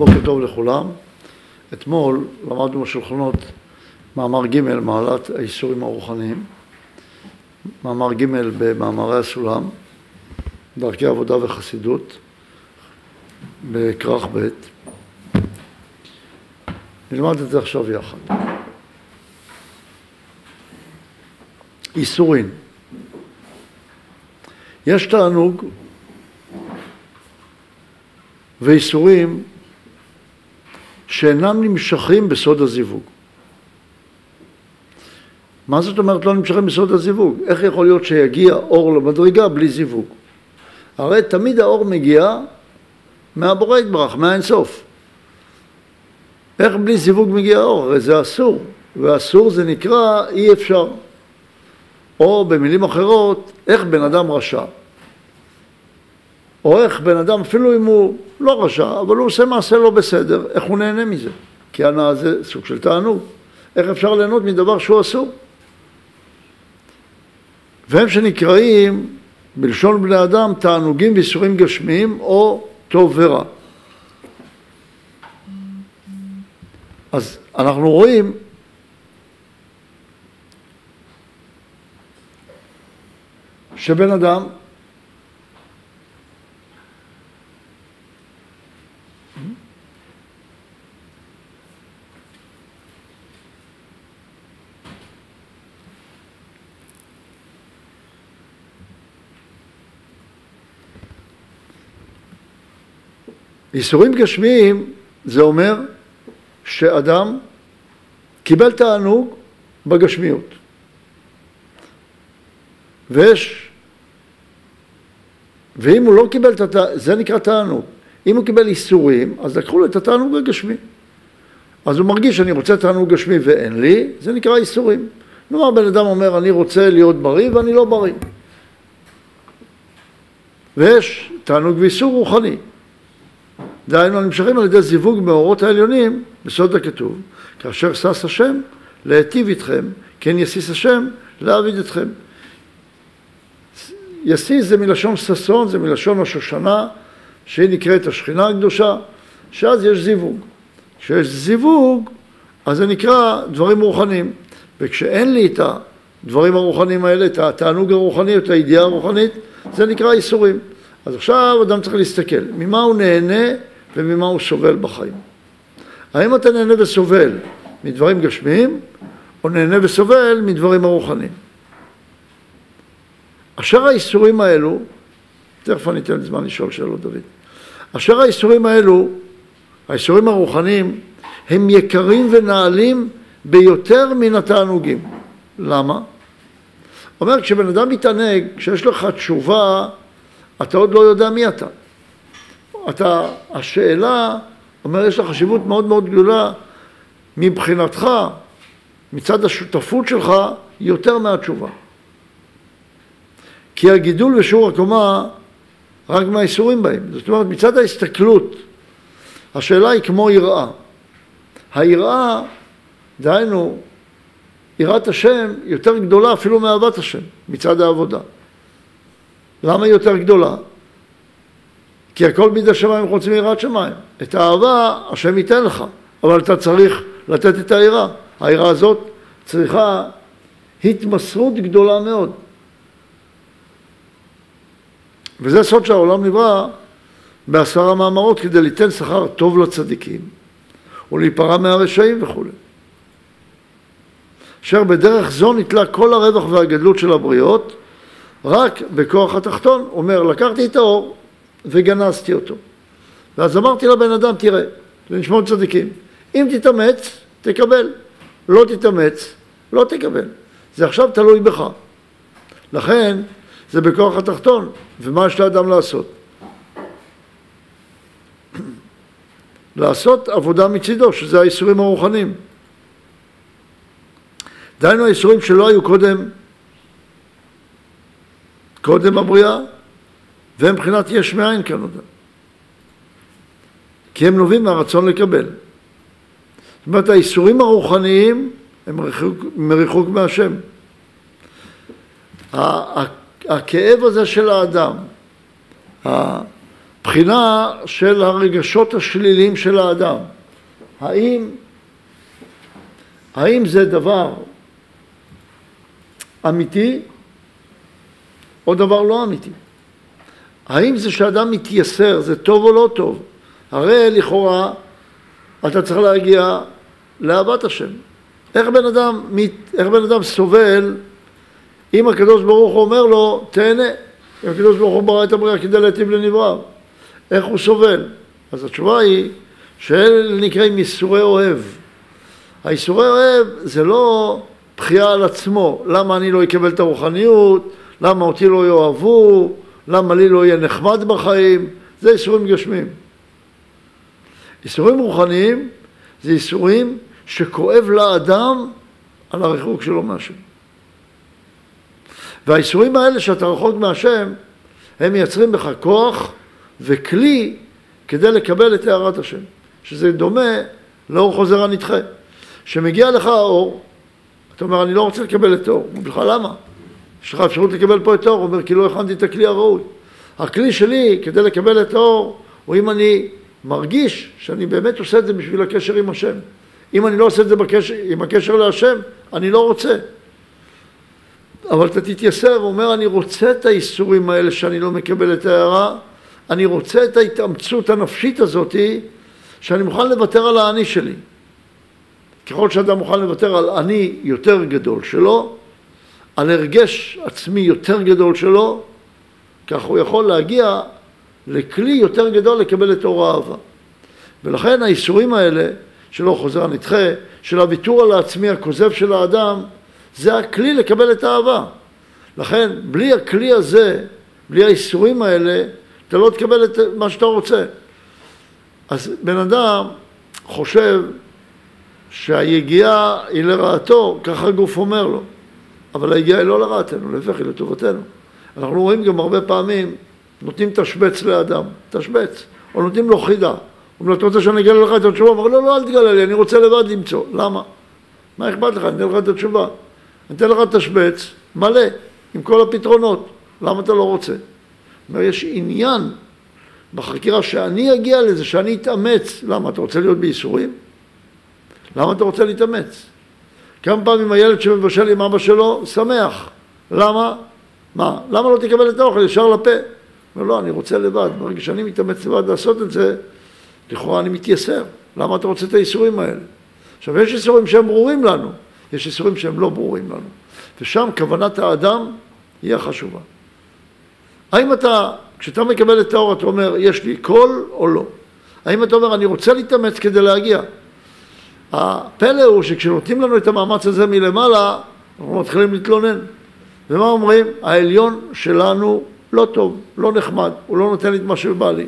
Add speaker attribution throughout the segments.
Speaker 1: בוקר טוב לכולם. אתמול למדנו בשולחנות מאמר ג' מעלת האיסורים הרוחניים, מאמר ג' במאמרי הסולם, דרכי עבודה וחסידות, בכרך ב'. נלמד את זה עכשיו יחד. איסורים. יש תענוג ואיסורים שאינם נמשכים בסוד הזיווג. מה זאת אומרת לא נמשכים בסוד הזיווג? איך יכול להיות שיגיע אור למדרגה בלי זיווג? הרי תמיד האור מגיע מהבורא יתברך, מהאינסוף. איך בלי זיווג מגיע האור? הרי זה אסור, ואסור זה נקרא אי אפשר. או במילים אחרות, איך בן אדם רשע. או איך בן אדם, אפילו אם הוא לא רשע, אבל הוא עושה מעשה לא בסדר, איך הוא נהנה מזה? כי הנאה זה סוג של תענוג. איך אפשר ליהנות מדבר שהוא אסור? והם שנקראים, בלשון בני אדם, תענוגים ואיסורים גשמיים או טוב ורע. אז אנחנו רואים שבן אדם איסורים גשמיים זה אומר שאדם קיבל תענוג בגשמיות. ויש, ואם הוא לא קיבל את התענוג, זה נקרא תענוג. אם הוא קיבל איסורים, אז לקחו לו את התענוג הגשמי. אז הוא מרגיש שאני רוצה תענוג גשמי ואין לי, זה נקרא איסורים. כלומר, בן אדם אומר, אני רוצה להיות בריא ואני לא בריא. ויש תענוג ואיסור רוחני. דהיינו הנמשכים על ידי זיווג מאורות העליונים בסוד הכתוב, כאשר שש השם להיטיב איתכם, כן יסיס השם להעביד אתכם. יסיס זה מלשון ששון, זה מלשון השושנה, שהיא נקראת השכינה הקדושה, שאז יש זיווג. כשיש זיווג, אז זה נקרא דברים רוחניים. וכשאין לי את הדברים הרוחניים האלה, את התענוג הרוחני, את הידיעה הרוחנית, זה נקרא איסורים. אז עכשיו אדם צריך להסתכל, ממה הוא נהנה וממה הוא סובל בחיים. האם אתה נהנה וסובל מדברים גשמיים, או נהנה וסובל מדברים הרוחניים? אשר האיסורים האלו, תכף אני אתן זמן לשאול שאלות דוד, אשר האיסורים האלו, האיסורים הרוחניים, הם יקרים ונעלים ביותר מן התענוגים. למה? אומר, כשבן אדם מתענג, כשיש לך תשובה, אתה עוד לא יודע מי אתה. אתה, השאלה, אומר, יש לה חשיבות מאוד מאוד גדולה מבחינתך, מצד השותפות שלך, יותר מהתשובה. כי הגידול בשיעור הקומה רק מהאיסורים באים. זאת אומרת, מצד ההסתכלות, השאלה היא כמו יראה. היראה, דהיינו, יראת השם יותר גדולה אפילו מאהבת השם, מצד העבודה. למה היא יותר גדולה? כי הכל בידי שמיים חוץ מיראת שמיים. את האהבה השם ייתן לך, אבל אתה צריך לתת את היראה. היראה הזאת צריכה התמסרות גדולה מאוד. וזה סוד שהעולם נברא בעשרה מאמרות כדי ליתן שכר טוב לצדיקים ולהיפרע מהרשעים וכולי. אשר בדרך זו נתלה כל הרווח והגדלות של הבריות רק בכוח התחתון. אומר, לקחתי את האור, וגנזתי אותו. ואז אמרתי לבן אדם, תראה, זה נשמעות צדיקים, אם תתאמץ, תקבל, לא תתאמץ, לא תקבל. זה עכשיו תלוי בך. לכן, זה בכוח התחתון, ומה יש לאדם לעשות? לעשות עבודה מצידו, שזה האיסורים הרוחניים. דהיינו האיסורים שלא היו קודם, קודם הבריאה, והם מבחינת יש מאין כאן אותם. כי הם נובעים מהרצון לקבל. זאת אומרת, האיסורים הרוחניים הם מריחוק, מריחוק מהשם. הכאב הזה של האדם, בחינה של הרגשות השליליים של האדם. האם, האם זה דבר אמיתי או דבר לא אמיתי? האם זה שאדם מתייסר זה טוב או לא טוב? הרי לכאורה אתה צריך להגיע לאהבת השם. איך בן אדם, איך בן אדם סובל אם הקדוש ברוך הוא אומר לו תהנה, אם הקדוש ברוך הוא ברא את הבריאה כדי להיטיב לנבריו, איך הוא סובל? אז התשובה היא שאלה נקראים ייסורי אוהב. הייסורי אוהב זה לא בחייה על עצמו, למה אני לא אקבל את הרוחניות, למה אותי לא יאהבו, למה לי לא יהיה נחמד בחיים, זה ייסורים גשמיים. ייסורים רוחניים זה ייסורים שכואב לאדם על הריחוק שלו מהשם. והייסורים האלה שאתה רחוק מהשם, הם מייצרים בך כוח וכלי כדי לקבל את הערת השם, שזה דומה לאור חוזר הנדחה. שמגיע לך האור, אתה אומר, אני לא רוצה לקבל את האור. הוא אומר לך, למה? יש לך אפשרות לקבל פה את האור. הוא אומר, כי לא הכנתי את הכלי הראוי. הכלי שלי כדי לקבל את האור, הוא אם אני מרגיש שאני באמת עושה את זה בשביל הקשר עם השם. אם אני לא עושה את זה בקשר, עם הקשר להשם, אני לא רוצה. אבל אתה תתייסר ואומר, אני רוצה את האיסורים האלה שאני לא מקבל את ההערה, אני רוצה את ההתאמצות הנפשית הזאתי, שאני מוכן לוותר על האני שלי. ככל שאדם מוכן לוותר על אני יותר גדול שלו, על הרגש עצמי יותר גדול שלו, כך הוא יכול להגיע לכלי יותר גדול לקבל את אור האהבה. ולכן האיסורים האלה, שלא חוזר הנדחה, של הוויתור על העצמי הכוזב של האדם, זה הכלי לקבל את האהבה. לכן, בלי הכלי הזה, בלי האיסורים האלה, אתה לא תקבל את מה שאתה רוצה. אז בן אדם חושב שהיגיעה היא לרעתו, ככה הגוף אומר לו. אבל היגיעה היא לא לרעתנו, להפך היא לטובתנו. אנחנו רואים גם הרבה פעמים, נותנים תשבץ לאדם, תשבץ, או נותנים לו חידה. אומרים לו, אתה רוצה שאני אגלה לך את התשובה? הוא אומר, לא, לא, אל תגלה לי, אני רוצה לבד למצוא. למה? מה אכפת לך? אני אתן לך את התשובה. אני אתן לך תשבץ מלא, עם כל הפתרונות. למה אתה לא רוצה? אומר, יש עניין בחקירה שאני אגיע לזה, שאני אתאמץ. למה? אתה רוצה להיות בייסורים? למה אתה רוצה להתאמץ? כמה פעמים הילד שמבשל עם אבא שלו שמח. למה? מה? למה לא תקבל את האוכל ישר לפה? אומר, לא, אני רוצה לבד. ברגע שאני מתאמץ לבד לעשות את זה, לכאורה אני מתייסר. למה אתה רוצה את האיסורים האלה? עכשיו, יש איסורים שהם ברורים לנו, יש איסורים שהם לא ברורים לנו. ושם כוונת האדם היא החשובה. האם אתה, כשאתה מקבל את האור, אתה אומר, יש לי קול או לא? האם אתה אומר, אני רוצה להתאמץ כדי להגיע? הפלא הוא שכשנותנים לנו את המאמץ הזה מלמעלה, אנחנו מתחילים להתלונן. ומה אומרים? העליון שלנו לא טוב, לא נחמד, הוא לא נותן לי את מה שבא לי.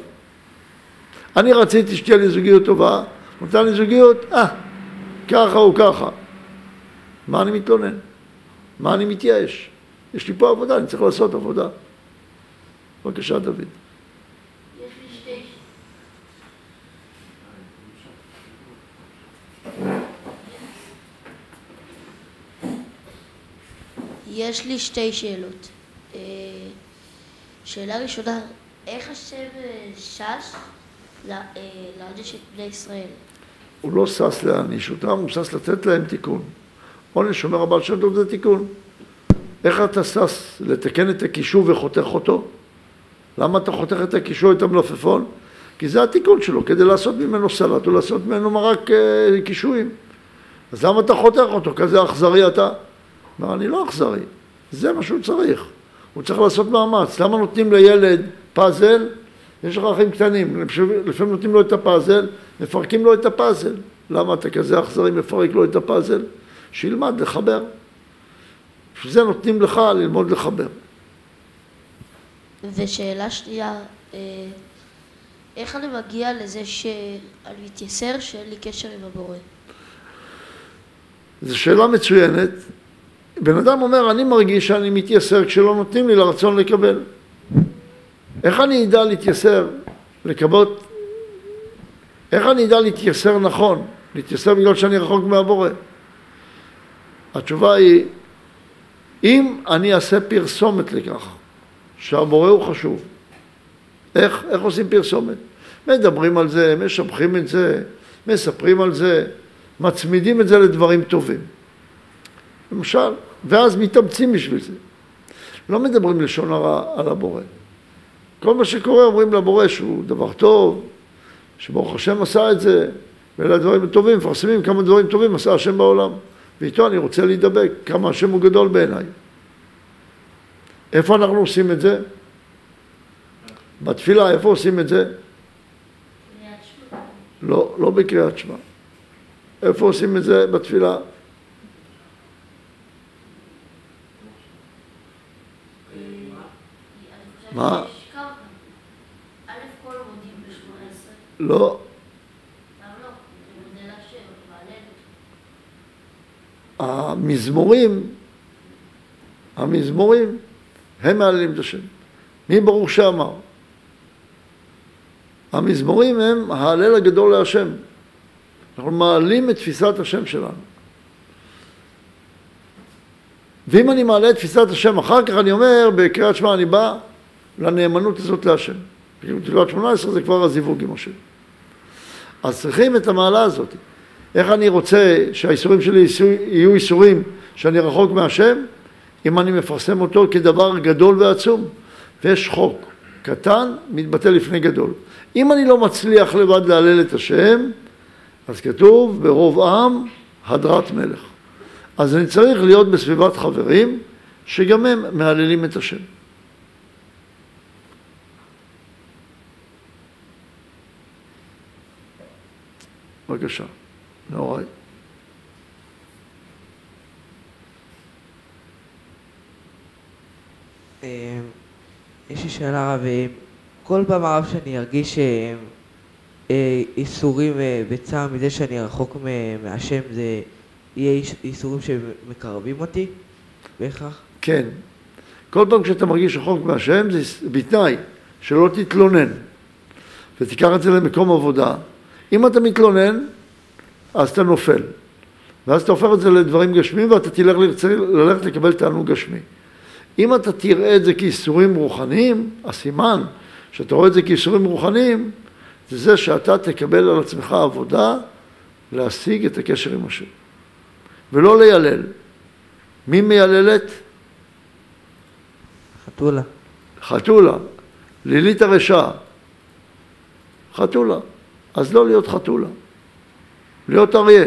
Speaker 1: אני רציתי שתהיה לי זוגיות טובה, הוא נתן לי זוגיות, אה, ככה או ככה. מה אני מתלונן? מה אני מתייאש? יש לי פה עבודה, אני צריך לעשות עבודה. בבקשה, דוד.
Speaker 2: יש לי שתי שאלות. אה, שאלה ראשונה, איך השם אה, שש אה, להעניש את בני ישראל?
Speaker 1: הוא לא שש להעניש אותם, הוא שש לתת להם תיקון. עונש אומר הבעל שם טוב זה תיקון. איך אתה שש לתקן את הקישור וחותך אותו? למה אתה חותך את הקישור, את המלפפון? כי זה התיקון שלו, כדי לעשות ממנו סלט או לעשות ממנו מרק אה, קישואים. אז למה אתה חותך אותו? כזה אכזרי אתה? אמר, אני לא אכזרי, זה מה שהוא צריך. הוא צריך לעשות מאמץ. למה נותנים לילד פאזל? יש לך אחים קטנים, לפעמים נותנים לו את הפאזל, מפרקים לו את הפאזל. למה אתה כזה אכזרי מפרק לו את הפאזל? שילמד לחבר. בשביל זה נותנים לך ללמוד לחבר.
Speaker 2: ושאלה שנייה, אה, איך אני מגיע לזה שאני מתייסר שאין לי קשר עם הבורא?
Speaker 1: זו שאלה מצוינת. בן אדם אומר, אני מרגיש שאני מתייסר כשלא נותנים לי לרצון לקבל. איך אני אדע להתייסר, לקבות, איך אני אדע להתייסר נכון? להתייסר בגלל שאני רחוק מהבורא. התשובה היא, אם אני אעשה פרסומת לכך שהבורא הוא חשוב, איך, איך עושים פרסומת? מדברים על זה, משבחים את זה, מספרים על זה, מצמידים את זה לדברים טובים. למשל, ואז מתאמצים בשביל זה. לא מדברים לשון הרע על הבורא. כל מה שקורה אומרים לבורא שהוא דבר טוב, שברוך השם עשה את זה, ואלה הדברים הטובים, מפרסמים כמה דברים טובים עשה השם בעולם. ואיתו אני רוצה להידבק, כמה השם הוא גדול בעיניי. איפה אנחנו עושים את זה? בתפילה, איפה עושים את זה? לא, לא בקריאת שמע. איפה עושים את זה בתפילה? מה? לא. המזמורים, המזמורים, הם מהללים את השם. מי ברוך שאמר? המזמורים הם ההלל הגדול להשם. אנחנו מעלים את תפיסת השם שלנו. ואם אני מעלה את תפיסת השם, אחר כך אני אומר, בקריאת שמע אני בא לנאמנות הזאת להשם. בתפילת שמונה עשרה זה כבר הזיווג עם השם. אז צריכים את המעלה הזאת. איך אני רוצה שהאיסורים שלי יהיו איסורים שאני רחוק מהשם? אם אני מפרסם אותו כדבר גדול ועצום. ויש חוק קטן מתבטא לפני גדול. אם אני לא מצליח לבד להלל את השם, אז כתוב ברוב עם הדרת מלך. אז אני צריך להיות בסביבת חברים שגם הם מהללים את השם. בבקשה, נוראי.
Speaker 3: אמ, יש לי שאלה רב, כל פעם הרב שאני ארגיש אה, איסורים אה, בצער מזה שאני רחוק מהשם, זה יהיה איסורים שמקרבים אותי בהכרח?
Speaker 1: כן. כל פעם כשאתה מרגיש רחוק מהשם זה בתנאי שלא תתלונן ותיקח את זה למקום עבודה. אם אתה מתלונן, אז אתה נופל. ואז אתה הופך את זה לדברים גשמיים ואתה תלך ללכת לקבל תענוג גשמי. אם אתה תראה את זה כאיסורים רוחניים, הסימן שאתה רואה את זה כאיסורים רוחניים, זה זה שאתה תקבל על עצמך עבודה להשיג את הקשר עם השם. ולא לילל. מי מייללת?
Speaker 3: חתולה.
Speaker 1: חתולה. לילית הרשע. חתולה. אז לא להיות חתולה. להיות אריה.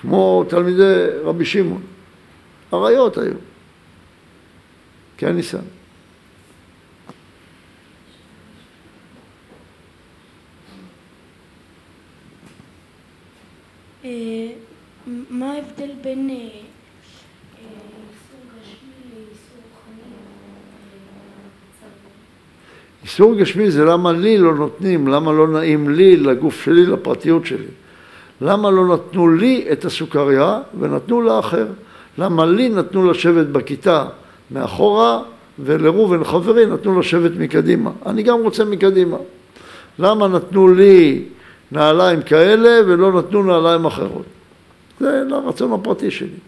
Speaker 1: כמו תלמידי רבי שמעון. אריות היו. כן, ניסן.
Speaker 4: אה, מה ההבדל בין אה, אה, איסור גשמי לאיסור רוחני?
Speaker 1: איסור גשמי זה למה לי לא נותנים, למה לא נעים לי, לגוף שלי, לפרטיות שלי. למה לא נתנו לי את הסוכריה ונתנו לאחר? למה לי נתנו לשבת בכיתה מאחורה ולראובן חברי נתנו לשבת מקדימה? אני גם רוצה מקדימה. למה נתנו לי נעליים כאלה ולא נתנו נעליים אחרות? זה לרצון הפרטי שלי.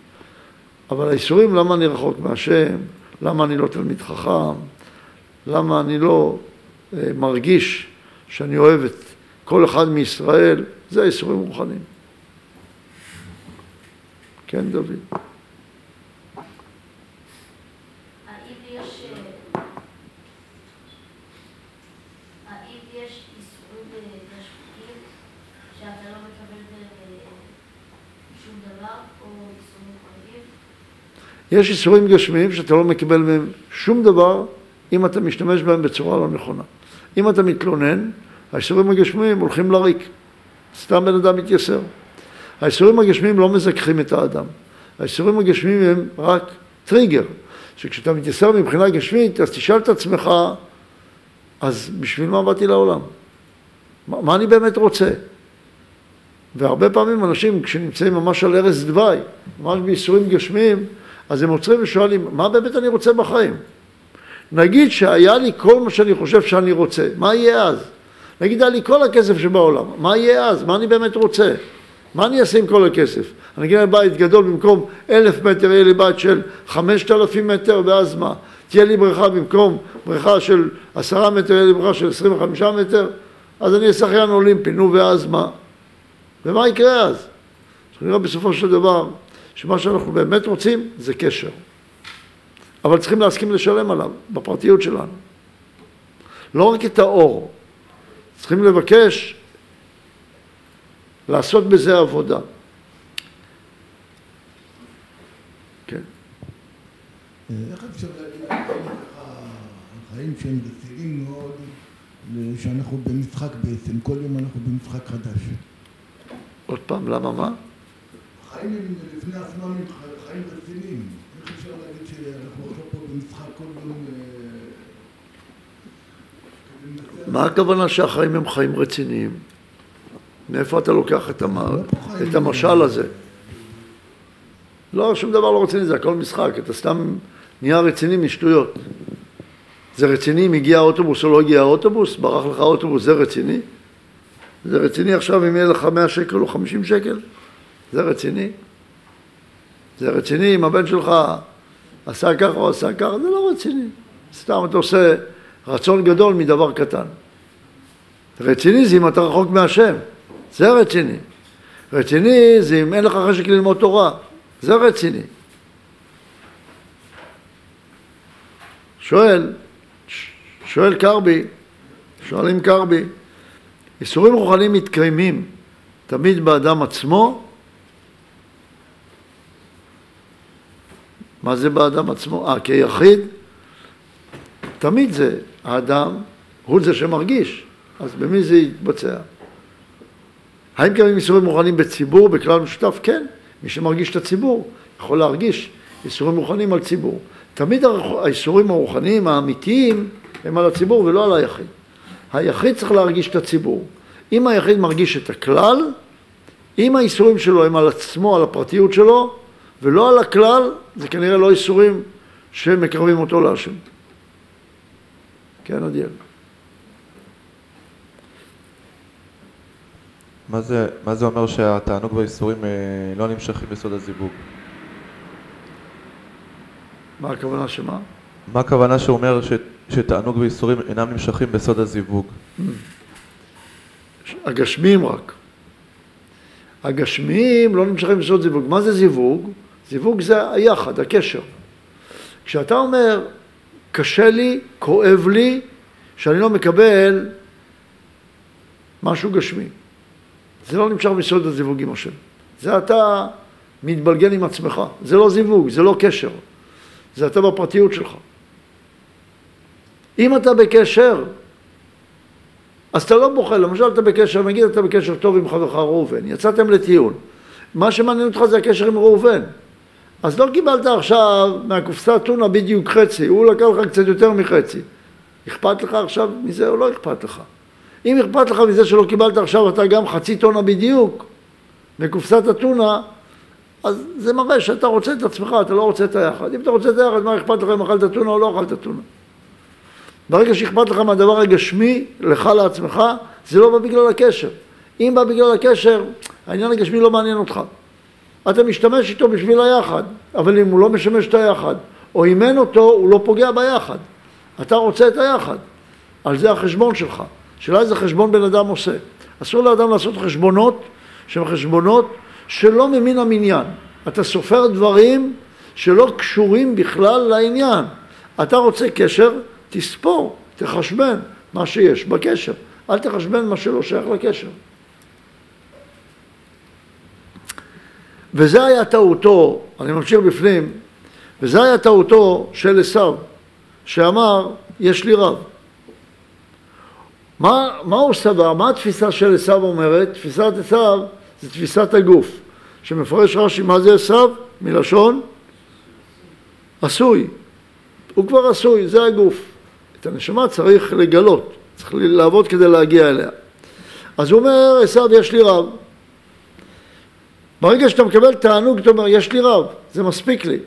Speaker 1: אבל האיסורים, למה אני רחוק מהשם? למה אני לא תלמיד חכם? למה אני לא מרגיש שאני אוהב את כל אחד מישראל? זה האיסורים רוחניים. כן, דוד. יש איסורים גשמיים שאתה לא מקבל מהם שום דבר אם אתה משתמש בהם בצורה לא נכונה. אם אתה מתלונן, האיסורים הגשמיים הולכים לריק. סתם בן אדם מתייסר. האיסורים הגשמיים לא מזכחים את האדם. האיסורים הגשמיים הם רק טריגר, שכשאתה מתייסר מבחינה גשמית, אז תשאל את עצמך, אז בשביל מה באתי לעולם? מה, מה אני באמת רוצה? והרבה פעמים אנשים, כשנמצאים ממש על ערש דווי, ממש בייסורים גשמיים, אז הם עוצרים ושואלים, מה באמת אני רוצה בחיים? נגיד שהיה לי כל מה שאני חושב שאני רוצה, מה יהיה אז? נגיד היה לי כל הכסף שבעולם, מה יהיה אז? מה אני באמת רוצה? מה אני אעשה עם כל הכסף? אני אגיד לבית גדול במקום אלף מטר, יהיה לי בית של חמשת אלפים מטר, ואז מה? תהיה לי בריכה במקום בריכה של עשרה מטר, יהיה לי בריכה של עשרים וחמישה מטר, אז אני אהיה שחיין אולימפי, נו ואז מה? ומה יקרה אז? נראה בסופו של דבר שמה שאנחנו באמת רוצים זה קשר. אבל צריכים להסכים לשלם עליו, בפרטיות שלנו. לא רק את האור, צריכים לבקש לעשות בזה עבודה. כן.
Speaker 5: איך אפשר להגיד חיים שהם רציניים מאוד, שאנחנו במשחק בעצם, כל יום אנחנו במשחק חדש.
Speaker 1: עוד פעם, למה מה?
Speaker 5: החיים הם לפני עצמם הם חיים רציניים. אפשר להגיד שאנחנו עכשיו פה במשחק כל יום... אה,
Speaker 1: מה הכוונה שהחיים הם חיים רציניים? מאיפה אתה לוקח את, המ... את המשל הזה? לא, שום דבר לא רציני, זה הכל משחק, אתה סתם נהיה רציני משטויות. זה רציני אם הגיע האוטובוס או לא הגיע האוטובוס? ברח לך האוטובוס, זה רציני? זה רציני עכשיו אם יהיה לך 100 שקל או 50 שקל? זה רציני? זה רציני אם הבן שלך עשה ככה או עשה ככה? זה לא רציני. סתם אתה עושה רצון גדול מדבר קטן. רציני זה אם אתה רחוק מהשם, זה רציני. רציני זה אם אין לך חשק ללמוד תורה, זה רציני. שואל, שואל קרבי, שואלים קרבי, איסורים רוחניים מתקיימים תמיד באדם עצמו? מה זה באדם עצמו? אה, כיחיד? תמיד זה האדם, הוא זה שמרגיש, אז במי זה יתבצע? האם קיימים איסורים רוחניים בציבור, בכלל משותף? כן, מי שמרגיש את הציבור יכול להרגיש איסורים רוחניים על ציבור. תמיד האיסורים הרוחניים האמיתיים הם על הציבור ולא על היחיד. היחיד צריך להרגיש את הציבור. אם היחיד מרגיש את הכלל, אם האיסורים שלו הם על עצמו, על הפרטיות שלו, ולא על הכלל, זה כנראה לא איסורים שמקרבים אותו להשם. כן, עדיאל.
Speaker 6: מה זה, מה זה אומר שהתענוג והאיסורים אה, לא נמשכים בסוד הזיווג?
Speaker 1: מה הכוונה שמה?
Speaker 6: מה הכוונה שהוא אומר ש, שתענוג ואיסורים אינם נמשכים בסוד הזיווג?
Speaker 1: הגשמיים רק. הגשמיים לא נמשכים בסוד זיווג. מה זה זיווג? זיווג זה היחד, הקשר. כשאתה אומר, קשה לי, כואב לי, שאני לא מקבל משהו גשמי. זה לא נמשך בסוד הזיווג עם השם. זה אתה מתבלגן עם עצמך. זה לא זיווג, זה לא קשר. זה אתה בפרטיות שלך. אם אתה בקשר, אז אתה לא בוחר, למשל אתה בקשר, נגיד אתה בקשר טוב עם חברך ראובן, יצאתם לטיול. מה שמעניין אותך זה הקשר עם ראובן. אז לא קיבלת עכשיו מהקופסה טונה בדיוק חצי, הוא לקח לך קצת יותר מחצי. אכפת לך עכשיו מזה או לא אכפת לך? אם אכפת לך מזה שלא קיבלת עכשיו אתה גם חצי טונה בדיוק מקופסת הטונה, אז זה מראה שאתה רוצה את עצמך, אתה לא רוצה את היחד. אם אתה רוצה את היחד, מה אכפת לך אם אכלת טונה או לא אכלת טונה? ברגע שאכפת לך מהדבר הגשמי, לך לעצמך, זה לא בא בגלל הקשר. אם בא בגלל הקשר, העניין הגשמי לא מעניין אותך. אתה משתמש איתו בשביל היחד, אבל אם הוא לא משמש את היחד, או אם אין אותו, הוא לא פוגע ביחד. אתה רוצה את היחד. על זה החשבון שלך. שאלה איזה חשבון בן אדם עושה. אסור לאדם לעשות חשבונות שהן חשבונות שלא ממין המניין. אתה סופר דברים שלא קשורים בכלל לעניין. אתה רוצה קשר, תספור, תחשבן מה שיש בקשר. אל תחשבן מה שלא שייך לקשר. וזה היה טעותו, אני ממשיך בפנים, וזה היה טעותו של עשיו, שאמר, יש לי רב. מה, מה הוא סבר? מה התפיסה של עשיו אומרת? תפיסת עשיו זה תפיסת הגוף, שמפרש רש"י מה זה עשיו? מלשון עשוי. הוא כבר עשוי, זה הגוף. את הנשמה צריך לגלות, צריך לעבוד כדי להגיע אליה. אז הוא אומר, עשיו יש לי רב. ברגע שאתה מקבל תענוג, אתה אומר, יש לי רב, זה מספיק לי.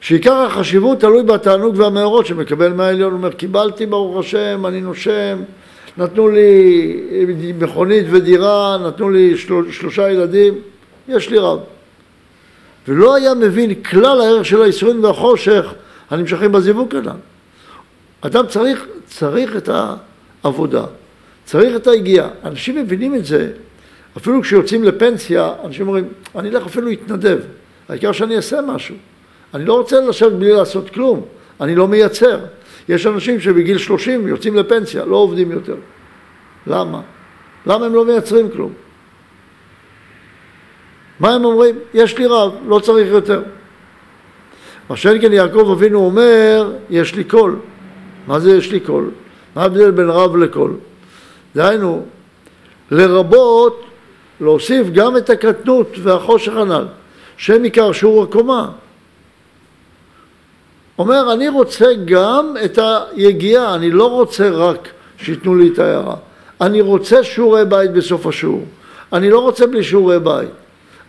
Speaker 1: שעיקר החשיבות תלוי בתענוג והמאורות שמקבל מהעליון. הוא אומר, קיבלתי ברוך השם, אני נושם, נתנו לי מכונית ודירה, נתנו לי של, שלושה ילדים, יש לי רב. ולא היה מבין כלל הערך של האיסורים והחושך הנמשכים בזיווג הנ"ל. אדם צריך, צריך את העבודה, צריך את היגיעה. אנשים מבינים את זה, אפילו כשיוצאים לפנסיה, אנשים אומרים, אני אלך אפילו להתנדב, העיקר שאני אעשה משהו. אני לא רוצה לשבת בלי לעשות כלום, אני לא מייצר. יש אנשים שבגיל 30 יוצאים לפנסיה, לא עובדים יותר. למה? למה הם לא מייצרים כלום? מה הם אומרים? יש לי רב, לא צריך יותר. מה שאין כן יעקב אבינו אומר, יש לי קול. מה זה יש לי קול? מה ההבדל בין רב לקול? דהיינו, לרבות להוסיף גם את הקטנות והחושך הנ"ל, שהם עיקר שיעור הקומה. אומר, אני רוצה גם את היגיעה, אני לא רוצה רק שייתנו לי את ההערה. אני רוצה שיעורי בית בסוף השיעור. אני לא רוצה בלי שיעורי בית.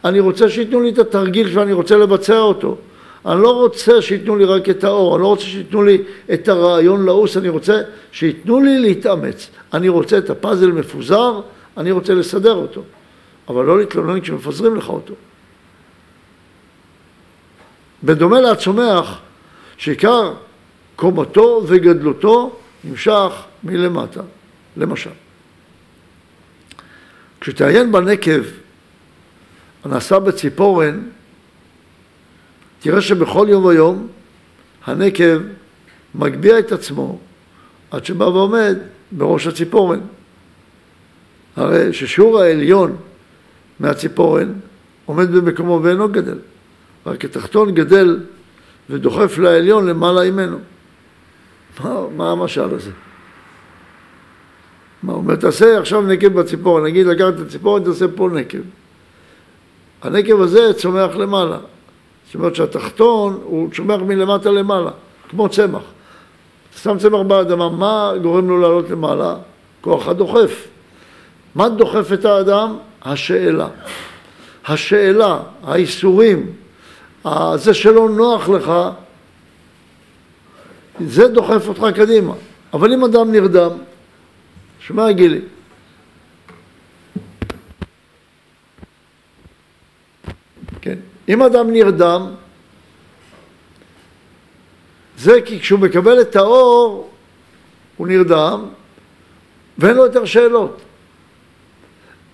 Speaker 1: אני רוצה שייתנו לי את התרגיל שאני רוצה לבצע אותו. אני לא רוצה שייתנו לי רק את האור, אני לא רוצה שייתנו לי את הרעיון לעוס, אני רוצה שייתנו לי להתאמץ. אני רוצה את הפאזל מפוזר, אני רוצה לסדר אותו. אבל לא להתלונן כשמפזרים לך אותו. בדומה להצומח, שעיקר קומתו וגדלותו נמשך מלמטה, למשל. כשתעיין בנקב הנעשה בציפורן, תראה שבכל יום ויום הנקב מגביה את עצמו עד שבא ועומד בראש הציפורן. הרי ששיעור העליון מהציפורן עומד במקומו ואינו גדל, רק התחתון גדל ודוחף לעליון למעלה ממנו. מה, מה המשל הזה? מה הוא אומר, תעשה עכשיו נקב בציפורן, נגיד לקחת את הציפורן, תעשה פה נקב. הנקב הזה צומח למעלה. זאת אומרת שהתחתון הוא צומח מלמטה למעלה, כמו צמח. שם צמח באדמה, מה גורם לו לעלות למעלה? כוח הדוחף. מה דוחף את האדם? השאלה. השאלה, האיסורים, זה שלא נוח לך, זה דוחף אותך קדימה. אבל אם אדם נרדם, שומע גילי, כן, אם אדם נרדם, זה כי כשהוא מקבל את האור, הוא נרדם, ואין לו יותר שאלות.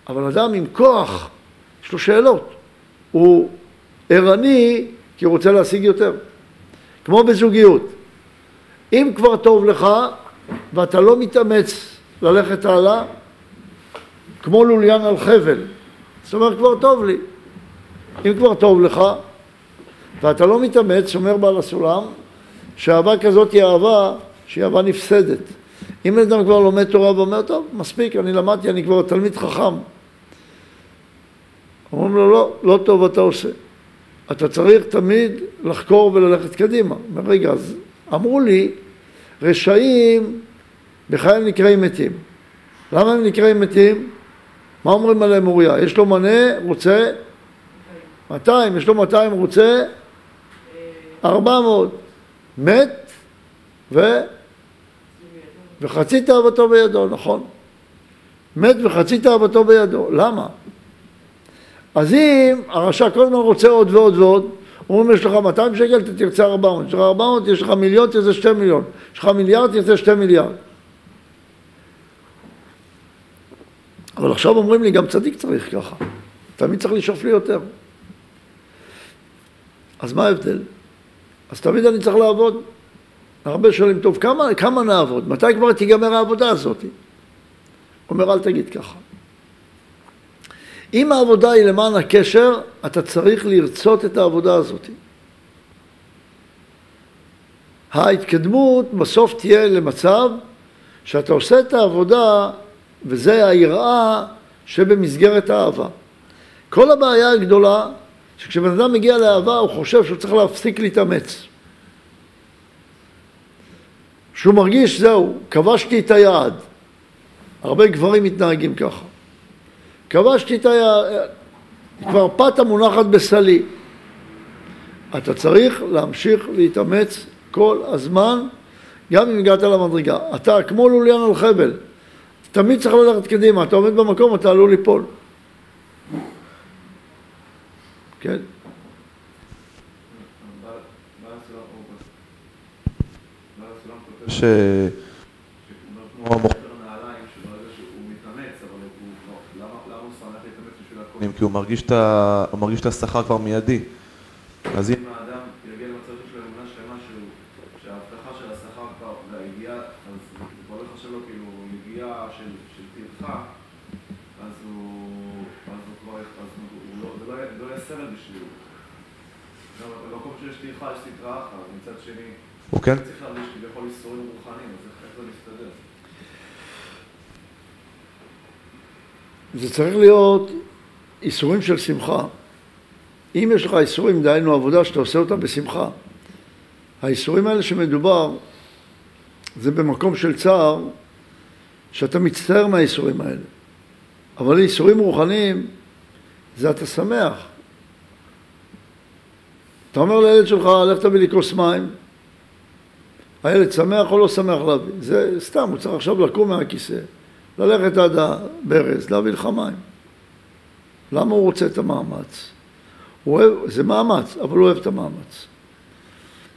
Speaker 1: אבל אדם עם כוח, יש לו שאלות. הוא ערני כי הוא רוצה להשיג יותר. כמו בזוגיות. אם כבר טוב לך ואתה לא מתאמץ ללכת הלאה, כמו לוליין על חבל, זאת אומרת כבר טוב לי. אם כבר טוב לך ואתה לא מתאמץ, אומר בעל הסולם, שאהבה כזאת היא אהבה שהיא אהבה נפסדת. אם בן אדם כבר לומד תורה ואומר, טוב, מספיק, אני למדתי, אני כבר תלמיד חכם. אומרים לו, לא, לא טוב אתה עושה. אתה צריך תמיד לחקור וללכת קדימה. רגע, אז אמרו לי, רשעים בכלל נקראים מתים. למה הם נקראים מתים? מה אומרים עליהם אוריה? יש לו מנה, רוצה 200, יש לו 200, רוצה 400. מת ו... וחצי תאוותו בידו, נכון. מת וחצי תאוותו בידו. למה? אז אם הרשע כל הזמן רוצה עוד ועוד ועוד, אומרים יש לך 200 שקל, אתה תרצה 400, יש לך 400, יש לך מיליון, תרצה 2 מיליון, יש לך מיליארד, תרצה 2 מיליארד. אבל עכשיו אומרים לי, גם צדיק צריך ככה, תמיד צריך לשאוף לי יותר. אז מה ההבדל? אז תמיד אני צריך לעבוד. הרבה שואלים, טוב, כמה, כמה נעבוד? מתי כבר תיגמר העבודה הזאת? אומר, אל תגיד ככה. אם העבודה היא למען הקשר, אתה צריך לרצות את העבודה הזאת. ההתקדמות בסוף תהיה למצב שאתה עושה את העבודה וזה היראה שבמסגרת האהבה. כל הבעיה הגדולה שכשבן אדם מגיע לאהבה הוא חושב שהוא צריך להפסיק להתאמץ. שהוא מרגיש, זהו, כבשתי את היעד. הרבה גברים מתנהגים ככה. כבשתי את היעד, כבר פתה מונחת בסלי. אתה צריך להמשיך להתאמץ כל הזמן, גם אם הגעת למדרגה. אתה כמו לוליין על חבל, תמיד צריך ללכת קדימה, אתה עומד במקום, אתה עלול ליפול. כן.
Speaker 6: ש... כמו מוכר נעליים, שברגע שהוא מתאמץ, אבל הוא כבר... למה הוא שמח להתאמץ בשביל הקונים? כי הוא מרגיש את השכר כבר מיידי. אז אם האדם יגיע למצב שיש לו אמונה שלמה שההבטחה של השכר כבר, והיגיעה, אז כבר לא חשוב לו כאילו יגיעה של, של טרחה, אז הוא, כבר, אז הוא, הוא לא, זה לא יהיה, לא סרט בשבילו. במקום שיש טרחה יש סטרה אחת, מצד שני,
Speaker 7: הוא כן?
Speaker 6: צריך להרגיש כביכול איסורים רוחניים, אז איך איך זה מסתדר?
Speaker 1: זה צריך להיות איסורים של שמחה. אם יש לך איסורים, דהיינו עבודה שאתה עושה אותה בשמחה, האיסורים האלה שמדובר, זה במקום של צער, שאתה מצטער מהאיסורים האלה. אבל איסורים רוחניים, זה אתה שמח. אתה אומר לילד שלך, לך תביא לי כוס מים. הילד שמח או לא שמח להביא? זה סתם, הוא צריך עכשיו לקום מהכיסא, ללכת עד הברז, להביא לך מים. למה הוא רוצה את המאמץ? הוא אוהב, זה מאמץ, אבל הוא אוהב את המאמץ.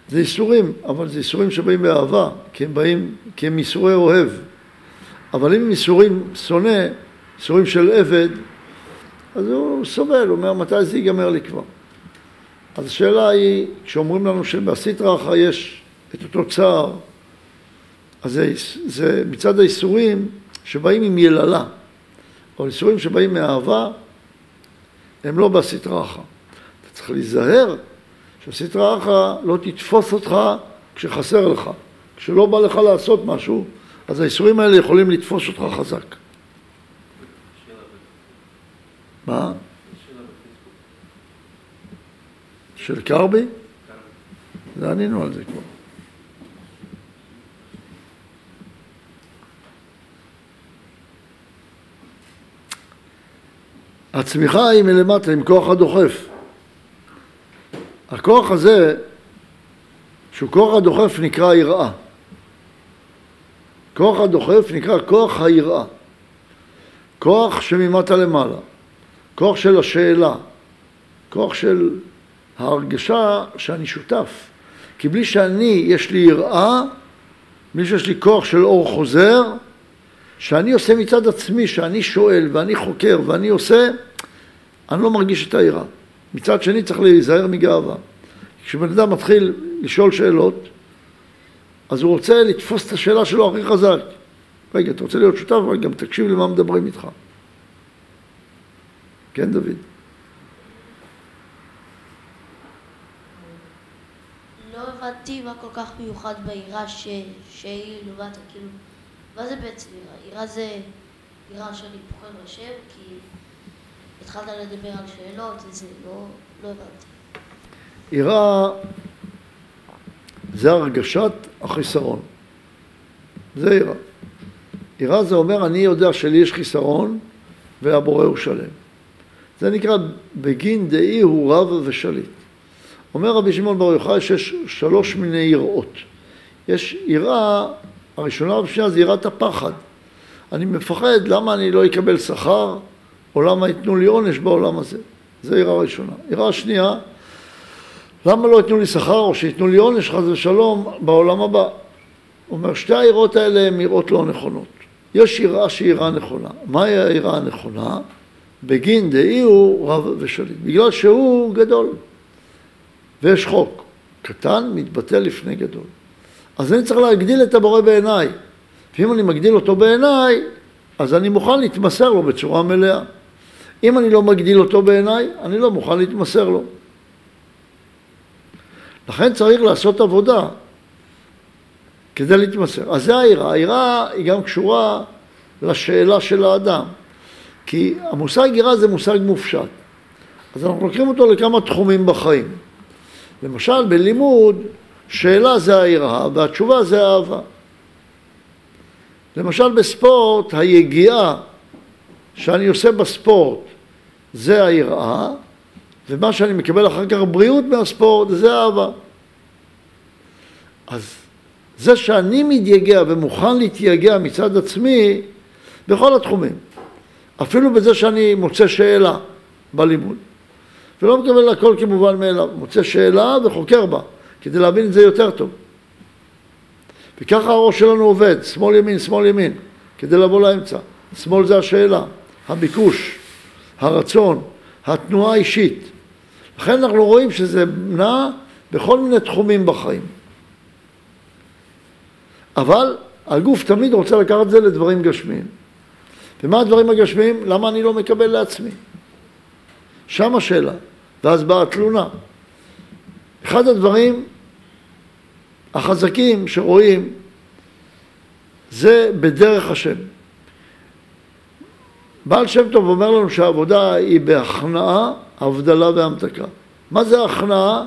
Speaker 1: זה איסורים, אבל זה איסורים שבאים באהבה, כי הם באים, כי הם איסורי אוהב. אבל אם איסורים שונא, איסורים של עבד, אז הוא סובל, הוא אומר, מתי זה ייגמר לי כבר? אז השאלה היא, כשאומרים לנו שבסטרא יש את אותו צער, אז זה, זה מצד האיסורים שבאים עם יללה, או איסורים שבאים מאהבה, הם לא בסטרא אחרא. אתה צריך להיזהר שהסטרא אחרא לא תתפוס אותך כשחסר לך. כשלא בא לך לעשות משהו, אז האיסורים האלה יכולים לתפוס אותך חזק. מה? של קרבי? זה ענינו על זה כבר. הצמיחה היא מלמטה עם כוח הדוחף. הכוח הזה, שהוא כוח הדוחף, נקרא יראה. כוח הדוחף נקרא כוח היראה. כוח שממטה למעלה. כוח של השאלה. כוח של ההרגשה שאני שותף. כי בלי שאני, יש לי יראה, בלי שיש לי כוח של אור חוזר, שאני עושה מצד עצמי, שאני שואל ואני חוקר ואני עושה, אני לא מרגיש את היראה. מצד שני צריך להיזהר מגאווה. כשבן אדם מתחיל לשאול שאלות, אז הוא רוצה לתפוס את השאלה שלו הכי חזק. רגע, אתה רוצה להיות שותף, אבל גם תקשיב למה מדברים איתך. כן, דוד?
Speaker 2: לא הבנתי מה כל כך מיוחד ביראה. שהיא לעומת כאילו... מה זה בעצם יראה? יראה זה יראה שאני פוחד בשם, כי התחלת לדבר על שאלות וזה, לא, לא הבנתי.
Speaker 1: יראה זה הרגשת החיסרון. זה יראה. יראה זה אומר, אני יודע שלי יש חיסרון והבורא הוא שלם. זה נקרא בגין דאי הוא רב ושליט. אומר רבי שמעון בר יוחאי שיש שלוש מיני יראות. יש יראה, הראשונה והשנייה זה יראת הפחד. אני מפחד למה אני לא אקבל שכר, או למה ייתנו לי עונש בעולם הזה. זה יראה ראשונה. יראה שנייה, למה לא ייתנו לי שכר או שייתנו לי עונש חס ושלום בעולם הבא? הוא אומר, שתי היראות האלה הן יראות לא נכונות. יש יראה שהיא יראה נכונה. מהי היראה הנכונה? בגין דאי הוא רב ושליט. בגלל שהוא גדול. ויש חוק. קטן מתבטא לפני גדול. אז אני צריך להגדיל את הבורא בעיניי. ואם אני מגדיל אותו בעיניי, אז אני מוכן להתמסר לו בצורה מלאה. אם אני לא מגדיל אותו בעיניי, אני לא מוכן להתמסר לו. לכן צריך לעשות עבודה כדי להתמסר. אז זה היראה. היראה היא גם קשורה לשאלה של האדם. כי המושג יראה זה מושג מופשט. אז אנחנו לוקחים אותו לכמה תחומים בחיים. למשל בלימוד, שאלה זה היראה והתשובה זה האהבה. למשל בספורט, היגיעה שאני עושה בספורט זה היראה, ומה שאני מקבל אחר כך בריאות מהספורט זה אהבה. אז זה שאני מתייגע ומוכן להתייגע מצד עצמי בכל התחומים, אפילו בזה שאני מוצא שאלה בלימוד, ולא מקבל הכל כמובן מאליו, מוצא שאלה וחוקר בה, כדי להבין את זה יותר טוב. וככה הראש שלנו עובד, שמאל ימין, שמאל ימין, כדי לבוא לאמצע. שמאל זה השאלה, הביקוש, הרצון, התנועה האישית. לכן אנחנו רואים שזה נע בכל מיני תחומים בחיים. אבל הגוף תמיד רוצה לקחת את זה לדברים גשמיים. ומה הדברים הגשמיים? למה אני לא מקבל לעצמי? שם השאלה, ואז באה התלונה. אחד הדברים החזקים שרואים זה בדרך השם. בעל שם טוב אומר לנו שהעבודה היא בהכנעה, הבדלה והמתקה. מה זה הכנעה?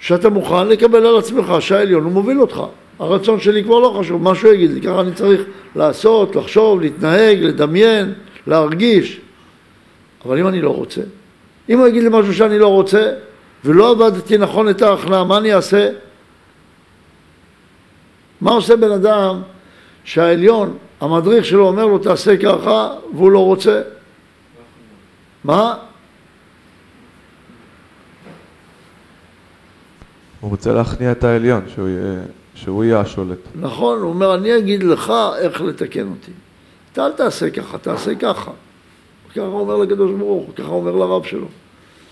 Speaker 1: שאתה מוכן לקבל על עצמך שהעליון הוא מוביל אותך. הרצון שלי כבר לא חשוב, מה שהוא יגיד לי, ככה אני צריך לעשות, לחשוב, להתנהג, לדמיין, להרגיש. אבל אם אני לא רוצה, אם הוא יגיד לי משהו שאני לא רוצה, ולא עבדתי נכון את ההכנעה, מה אני אעשה? מה עושה בן אדם שהעליון, המדריך שלו אומר לו תעשה ככה והוא לא רוצה? מה?
Speaker 6: הוא רוצה להכניע את העליון, שהוא יהיה, שהוא יהיה השולט.
Speaker 1: נכון, הוא אומר אני אגיד לך איך לתקן אותי. אתה אל תעשה ככה, תעשה ככה. ככה אומר לקדוש ברוך הוא, ככה אומר לרב שלו.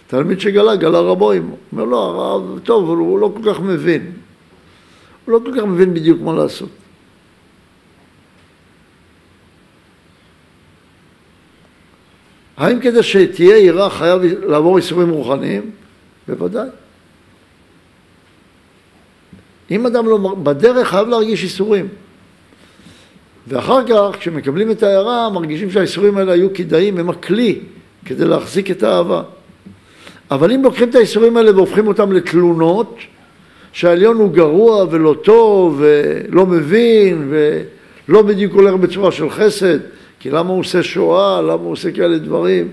Speaker 1: תלמיד שגלה, גלה רבו עמו. אומר לו, הרב, טוב, אבל הוא לא כל כך מבין. הוא לא כל כך מבין בדיוק מה לעשות. האם כדי שתהיה יראה חייב לעבור איסורים רוחניים? בוודאי. אם אדם לא, בדרך חייב להרגיש איסורים. ואחר כך, כשמקבלים את ההערה, מרגישים שהאיסורים האלה היו כדאיים, הם הכלי כדי להחזיק את האהבה. אבל אם לוקחים את האיסורים האלה והופכים אותם לתלונות, שהעליון הוא גרוע ולא טוב ולא מבין ולא בדיוק הולך בצורה של חסד, כי למה הוא עושה שואה, למה הוא עושה כאלה דברים?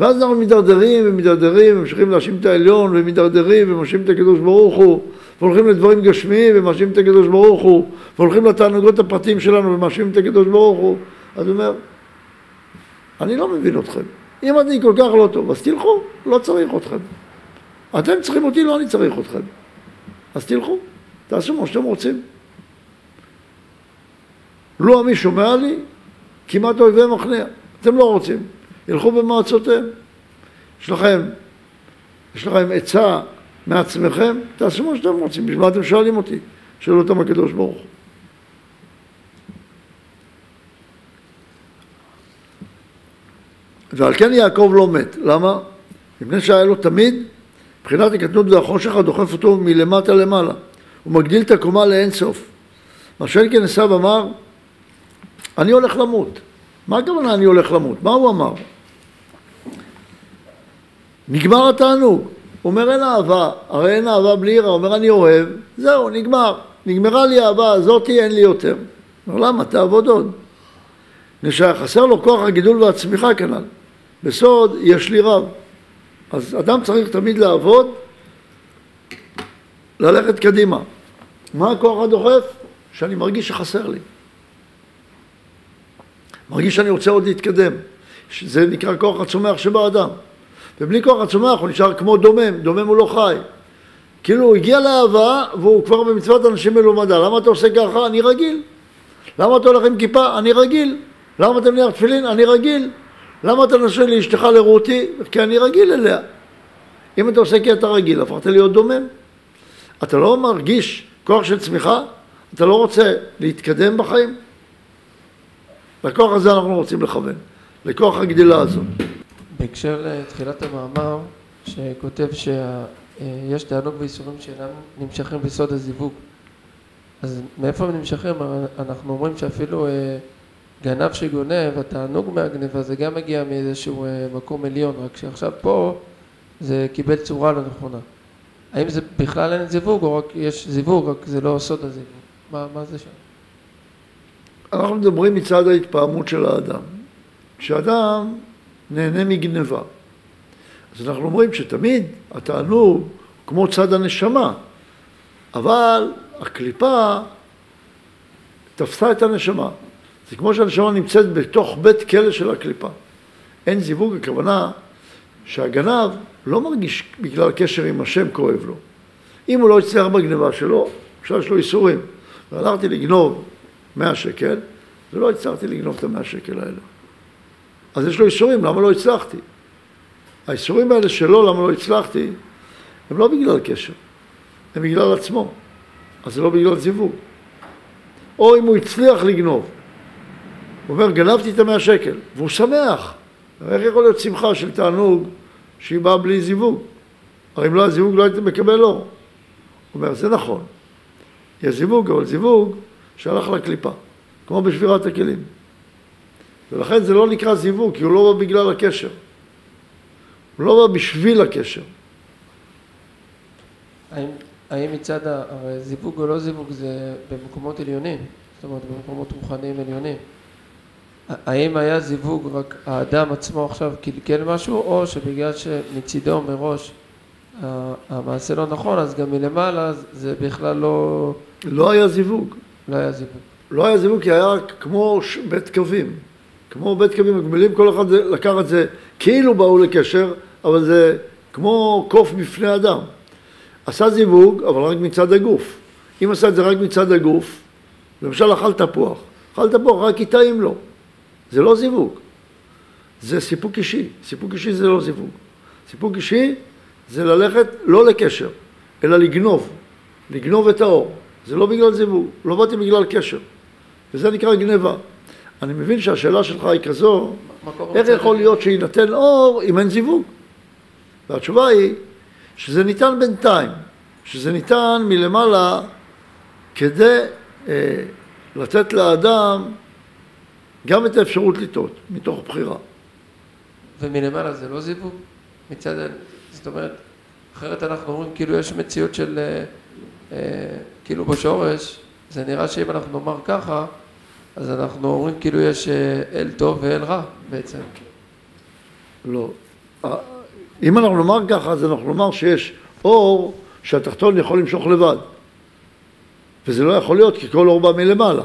Speaker 1: ואז אנחנו מידרדרים ומידרדרים וממשיכים להאשים את העליון ומידרדרים ומאשים את הקדוש ברוך הוא והולכים לדברים גשמיים ומאשים את הקדוש ברוך הוא והולכים לתענוגות הפרטיים שלנו ומאשים את הקדוש ברוך הוא. אז הוא אומר אני לא מבין אתכם. אם אני כל כך לא טוב אז תלכו, לא צריך אתכם. אתם צריכים אותי, לא אני צריך אתכם אז תלכו, תעשו מה שאתם רוצים לו עמי שומע לי כמעט אויבי מכניע אתם לא רוצים ילכו במועצותיהם. יש לכם, יש לכם עצה מעצמכם, תעשו מה שאתם רוצים, בשביל מה אתם שואלים אותי? שאלו אותם הקדוש ברוך הוא. ועל כן יעקב לא מת. למה? מפני שהיה לו תמיד, מבחינת הקטנות והחושך הדוחף אותו מלמטה למעלה. הוא מגדיל את הקומה לאין סוף. מה שאין כן עשיו אמר, אני הולך למות. מה הכוונה אני הולך למות? מה הוא אמר? נגמר התענוג. הוא אומר אין אהבה, הרי אין אהבה בלי יראה, אומר אני אוהב, זהו, נגמר. נגמרה לי האהבה הזאתי, אין לי יותר. הוא אומר למה? תעבוד עוד. מפני שחסר לו כוח הגידול והצמיחה כנ"ל. בסוד יש לי רב. אז אדם צריך תמיד לעבוד, ללכת קדימה. מה הכוח הדוחף? שאני מרגיש שחסר לי. מרגיש שאני רוצה עוד להתקדם. זה נקרא כוח הצומח שבאדם. ובלי כוח הצומח הוא נשאר כמו דומם, דומם הוא לא חי. כאילו הוא הגיע לאהבה והוא כבר במצוות אנשים מלומדה. למה אתה עושה ככה? אני רגיל. למה אתה הולך עם כיפה? אני רגיל. למה אתה מניח תפילין? אני רגיל. למה אתה נושא לאשתך לרותי? כי אני רגיל אליה. אם אתה עושה כי אתה רגיל, הפכת להיות דומם. אתה לא מרגיש כוח של צמיחה? אתה לא רוצה להתקדם בחיים? לכוח הזה אנחנו רוצים לכוון, לכוח הגדילה הזאת.
Speaker 7: בהקשר לתחילת המאמר, שכותב שיש תענוג ואיסורים שאינם נמשכים בסוד הזיווג. אז מאיפה הם נמשכים? אנחנו אומרים שאפילו אה, גנב שגונב, התענוג מהגניבה זה גם מגיע מאיזשהו אה, מקום עליון, רק שעכשיו פה זה קיבל צורה לא נכונה. האם זה בכלל אין זיווג או רק יש זיווג, רק זה לא סוד הזיווג? מה, מה זה שם?
Speaker 1: אנחנו מדברים מצד ההתפעמות של האדם. כשאדם נהנה מגניבה. אז אנחנו אומרים שתמיד התענוג כמו צד הנשמה, אבל הקליפה תפסה את הנשמה. זה כמו שהנשמה נמצאת בתוך בית כלא של הקליפה. אין זיווג, הכוונה שהגנב לא מרגיש בגלל קשר עם השם כואב לו. אם הוא לא יצליח בגניבה שלו, עכשיו יש לו איסורים, והלכתי לגנוב 100 שקל, ולא הצלחתי לגנוב את המאה שקל האלה. אז יש לו איסורים, למה לא הצלחתי? האיסורים האלה שלו, למה לא הצלחתי, הם לא בגלל קשר, הם בגלל עצמו, אז זה לא בגלל זיווג. או אם הוא הצליח לגנוב, הוא אומר, גנבתי את המאה שקל, והוא שמח. איך יכול להיות שמחה של תענוג שהיא באה בלי זיווג? הרי אם לא היה זיווג לא הייתם מקבל אור. הוא אומר, זה נכון, יש זיווג, אבל זיווג שהלך לקליפה, כמו בשבירת הכלים. ולכן זה לא נקרא זיווג, כי הוא לא בא בגלל הקשר. הוא לא בא בשביל הקשר.
Speaker 7: האם, האם מצד. הרי זיווג או לא זיווג זה במקומות עליונים, זאת אומרת במקומות רוחניים עליונים. האם היה זיווג רק האדם עצמו עכשיו קלקל משהו, או שבגלל שמצידו מראש המעשה לא נכון, אז גם מלמעלה זה בכלל לא...
Speaker 1: לא היה זיווג.
Speaker 7: לא היה זיווג.
Speaker 1: לא היה זיווג כי היה כמו בית קווים. כמו בית קווים מקבילים, כל אחד לקח את זה כאילו באו לקשר, אבל זה כמו קוף בפני אדם. עשה זיווג, אבל רק מצד הגוף. אם עשה את זה רק מצד הגוף, למשל אכל תפוח, אכל תפוח רק כי טעים לו. זה לא זיווג. זה סיפוק אישי. סיפוק אישי זה לא זיווג. סיפוק אישי זה ללכת לא לקשר, אלא לגנוב. לגנוב את האור. זה לא בגלל זיווג, לא באתי בגלל קשר. וזה נקרא גניבה. אני מבין שהשאלה שלך היא כזו, איך יכול להיות שיינתן אור אם אין זיווג? והתשובה היא שזה ניתן בינתיים, שזה ניתן מלמעלה כדי אה, לתת לאדם גם את האפשרות לטעות, מתוך בחירה.
Speaker 7: ומלמעלה זה לא זיווג? מצד... זאת אומרת, אחרת אנחנו אומרים כאילו יש מציאות של... אה, אה, כאילו בשורש, זה נראה שאם אנחנו נאמר ככה, אז אנחנו אומרים כאילו יש אה, אל טוב ואל רע בעצם.
Speaker 1: לא. אה, אם אנחנו נאמר ככה, אז אנחנו נאמר שיש אור שהתחתון יכול למשוך לבד. וזה לא יכול להיות כי כל אור בא מלמעלה.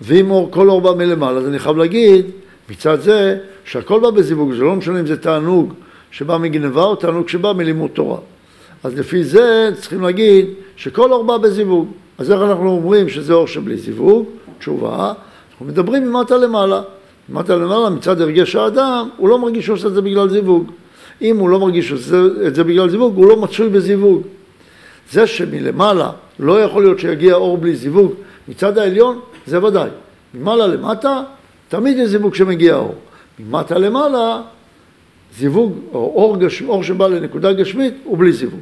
Speaker 1: ואם אור, כל אור בא מלמעלה, אז אני חייב להגיד מצד זה שהכל בא בזיווג, זה לא משנה אם זה תענוג שבא מגנבה או תענוג שבא מלימוד תורה. אז לפי זה צריכים להגיד שכל אור בא בזיווג. אז איך אנחנו אומרים שזה אור שבלי זיווג? תשובה, אנחנו מדברים ממטה למעלה. ממטה למעלה מצד הרגש האדם, הוא לא מרגיש שהוא עושה את זה בגלל זיווג. אם הוא לא מרגיש את זה בגלל זיווג, הוא לא מצוי בזיווג. זה שמלמעלה לא יכול להיות שיגיע אור בלי זיווג מצד העליון, זה ודאי. ממעלה למטה, תמיד יש זיווג שמגיע אור. ממטה למעלה, זיווג, או אור, גש, אור שבא לנקודה גשמית, הוא בלי זיווג.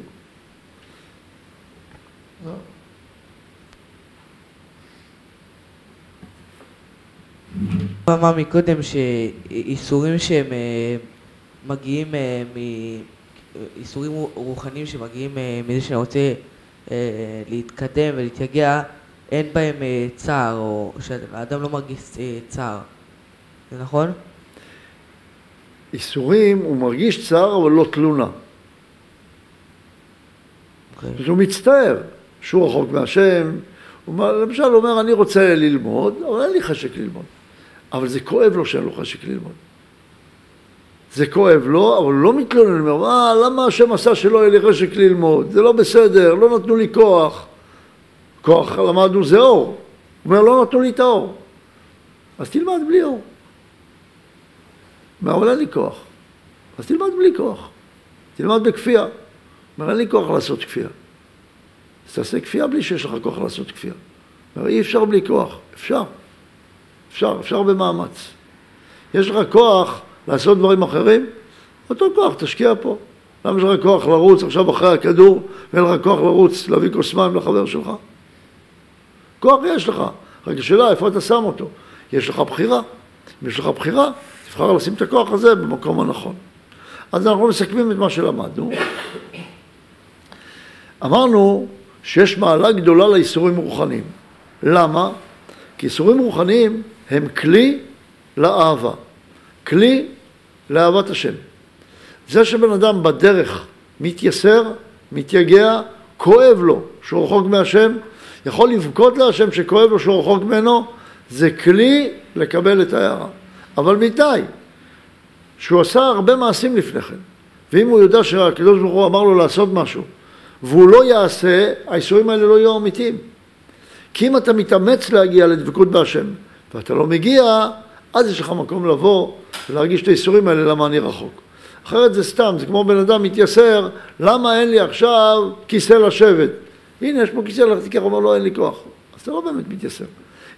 Speaker 3: אמר מקודם שאיסורים שהם אה, מגיעים אה. איסורים רוחניים שמגיעים אה, מזה שאני רוצה להתקדם ולהתייגע, אין בהם צער, או שהאדם לא מרגיש צער. זה נכון?
Speaker 1: איסורים, הוא מרגיש צער אבל לא תלונה. Okay. אוקיי. הוא מצטער שהוא רחוק מהשם, הוא למשל הוא אומר אני רוצה ללמוד, אבל אין לי חשק ללמוד. אבל זה כואב לו שאין לו חשק ללמוד. זה כואב לו, אבל הוא לא מתלונן, הוא אומר, אה, למה השם עשה שלא יהיה לי חשק ללמוד? זה לא בסדר, לא נתנו לי כוח. כוח למדנו זה אור. הוא אומר, לא נתנו לי את האור. אז תלמד בלי אור. אומר, אבל אין לי כוח. אז תלמד בלי כוח. תלמד בכפייה. אומר, אין לי כוח לעשות כפייה. אז תעשה כפייה בלי שיש לך כוח לעשות כפייה. אומר, אי אפשר בלי כוח. אפשר. אפשר, אפשר במאמץ. יש לך כוח לעשות דברים אחרים? אותו כוח, תשקיע פה. למה יש לך כוח לרוץ עכשיו אחרי הכדור ואין לך כוח לרוץ להביא כוס מים לחבר שלך? כוח יש לך, רק השאלה איפה אתה שם אותו. יש לך בחירה. אם יש לך בחירה, תבחר לשים את הכוח הזה במקום הנכון. אז אנחנו מסכמים את מה שלמדנו. אמרנו שיש מעלה גדולה לאיסורים רוחניים. למה? כי איסורים רוחניים הם כלי לאהבה, כלי לאהבת השם. זה שבן אדם בדרך מתייסר, מתייגע, כואב לו שהוא רחוק מהשם, יכול לבכות להשם שכואב לו שהוא רחוק ממנו, זה כלי לקבל את ההערה. אבל מתי? שהוא עשה הרבה מעשים לפני כן, ואם הוא יודע שהקדוש ברוך הוא אמר לו לעשות משהו, והוא לא יעשה, האיסורים האלה לא יהיו אמיתיים. כי אם אתה מתאמץ להגיע לדבקות בהשם, ואתה לא מגיע, אז יש לך מקום לבוא ולהרגיש את האיסורים האלה למה אני רחוק. אחרת זה סתם, זה כמו בן אדם מתייסר, למה אין לי עכשיו כיסא לשבת? הנה, יש פה כיסא, לך תיקח, אומר לו, אין לי כוח. אז אתה לא באמת מתייסר.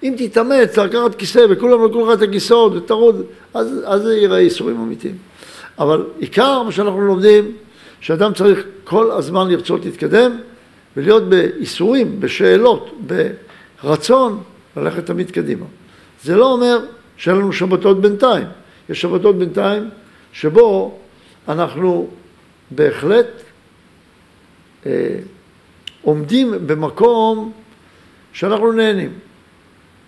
Speaker 1: אם תתאמץ לקחת כיסא וכולם לקחו לך את הכיסאות ותרוד, אז, אז זה יראה איסורים אמיתיים. אבל עיקר מה שאנחנו לומדים, שאדם צריך כל הזמן לרצות להתקדם ולהיות באיסורים, בשאלות, ברצון, ללכת תמיד קדימה. זה לא אומר שאין לנו שבתות בינתיים. יש שבתות בינתיים שבו אנחנו בהחלט אה, עומדים במקום שאנחנו נהנים.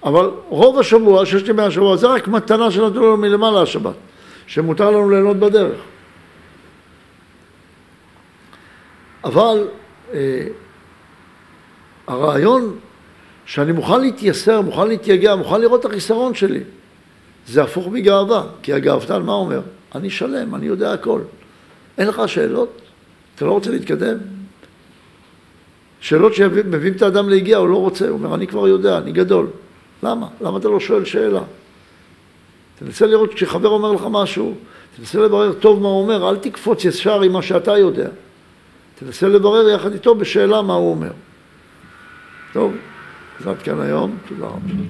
Speaker 1: אבל רוב השבוע, ששת ימי השבוע, זה רק מתנה שנתנו לנו מלמעלה השבת, שמותר לנו ליהנות בדרך. אבל אה, הרעיון שאני מוכן להתייסר, מוכן להתייגע, מוכן לראות את החיסרון שלי, זה הפוך מגאווה, כי הגאוותן מה אומר? אני שלם, אני יודע הכל. אין לך שאלות? אתה לא רוצה להתקדם? שאלות שמביאים את האדם ליגיעה, הוא לא רוצה, הוא אומר, אני כבר יודע, אני גדול. למה? למה אתה לא שואל שאלה? תנסה לראות כשחבר אומר לך משהו, תנסה לברר טוב מה הוא אומר, אל תקפוץ ישר עם מה שאתה יודע. תנסה לברר יחד איתו בשאלה מה הוא אומר. טוב, אז עד כאן היום, תודה רבה.